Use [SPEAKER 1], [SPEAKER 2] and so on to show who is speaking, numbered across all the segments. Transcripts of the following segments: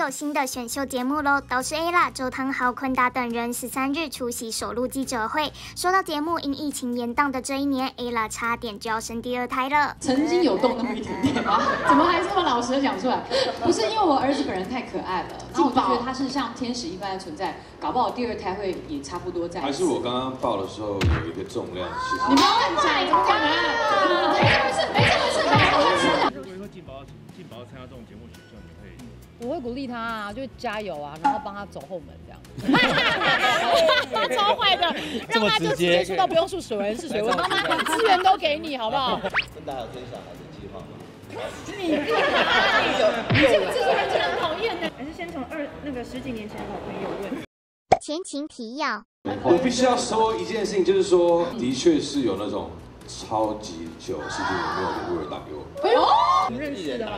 [SPEAKER 1] 有新的选秀节目喽，都是 ella、周汤豪、坤达等人十三日出席首录记者会。说到节目因疫情延档的这一年，ella 差点就要生第二胎了。
[SPEAKER 2] 曾经有动那么一点点吗？怎么还这么老实的讲出来？不是因为我儿子本人太可爱了，然后我就觉得他是像天使一般的存在，搞不好第二胎会也差不多在。
[SPEAKER 3] 还是我刚刚抱的时候有一个重量，其实
[SPEAKER 2] 你不要乱讲，怎么可能？没这回事，没这回事，没这回事。
[SPEAKER 4] 如果以后进宝进宝参加这种节目？
[SPEAKER 5] 我会鼓励他啊，就加油啊，然后帮他走后门这样。他超坏的，让他就直接说到不用数水文是水文，妈妈资源都给你，好不好？
[SPEAKER 6] 真的还有生小孩的计划吗？
[SPEAKER 5] 你你这个制作人真的很讨厌呢。
[SPEAKER 7] 还是先从二那个十几年前的好朋友问。
[SPEAKER 1] 前情提要：
[SPEAKER 3] 我必须要说一件事情，就是说，的确是有那种超级久十几年没有联络人打给我。
[SPEAKER 5] 哎呦，
[SPEAKER 6] 我们认识的吗？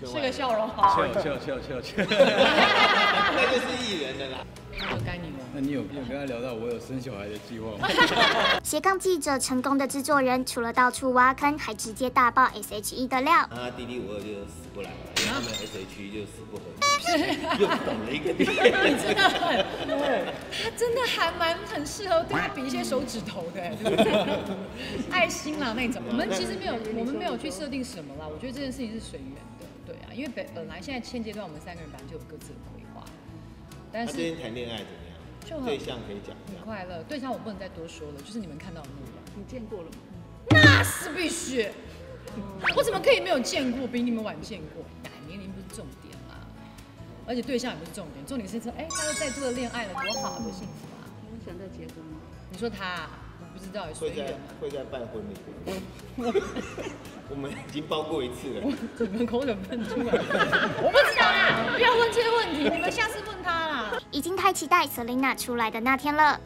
[SPEAKER 6] 还是
[SPEAKER 5] 是个笑容好。
[SPEAKER 4] 笑笑笑笑笑。
[SPEAKER 6] 那就是艺人的啦。
[SPEAKER 5] 就该你了。
[SPEAKER 4] 那你有有跟他聊到我有生小孩的计划吗？
[SPEAKER 1] 斜杠记者成功的制作人，除了到处挖坑，还直接大爆 S.H.E 的料。
[SPEAKER 6] 啊，滴滴五二就死不来了，因为他们 S.H.E 就死不合，又懂了一个点。
[SPEAKER 5] 真的很，他真的还蛮很适合对他比一些手指头的，对不对？爱心啦那种。我们其实没有，我们没有去设定什么啦。我觉得这件事情是随缘的，对啊，因为本本来现在现阶段我们三个人本来就有各自的规划，但是
[SPEAKER 6] 他最近谈恋爱怎么样？
[SPEAKER 5] 就
[SPEAKER 6] 对象可以讲。
[SPEAKER 5] 很快乐。对象我不能再多说了，就是你们看到的那样。
[SPEAKER 7] 你见过了吗？
[SPEAKER 5] 那是必须。我怎么可以没有见过？比你们晚见过。哎，年龄不是重点啦，而且对象也不是重点，重点是说，哎，他又再度的恋爱了，多好，多幸福啊！
[SPEAKER 7] 你们想再结婚吗？
[SPEAKER 5] 你说他啊，不知道，
[SPEAKER 6] 会在会在办婚礼。我们已经包过一次了，
[SPEAKER 5] 你们口人喷出来，我不知道啦，不要问这些问题，你们下次问他啦。
[SPEAKER 1] 已经太期待 Selina 出来的那天了。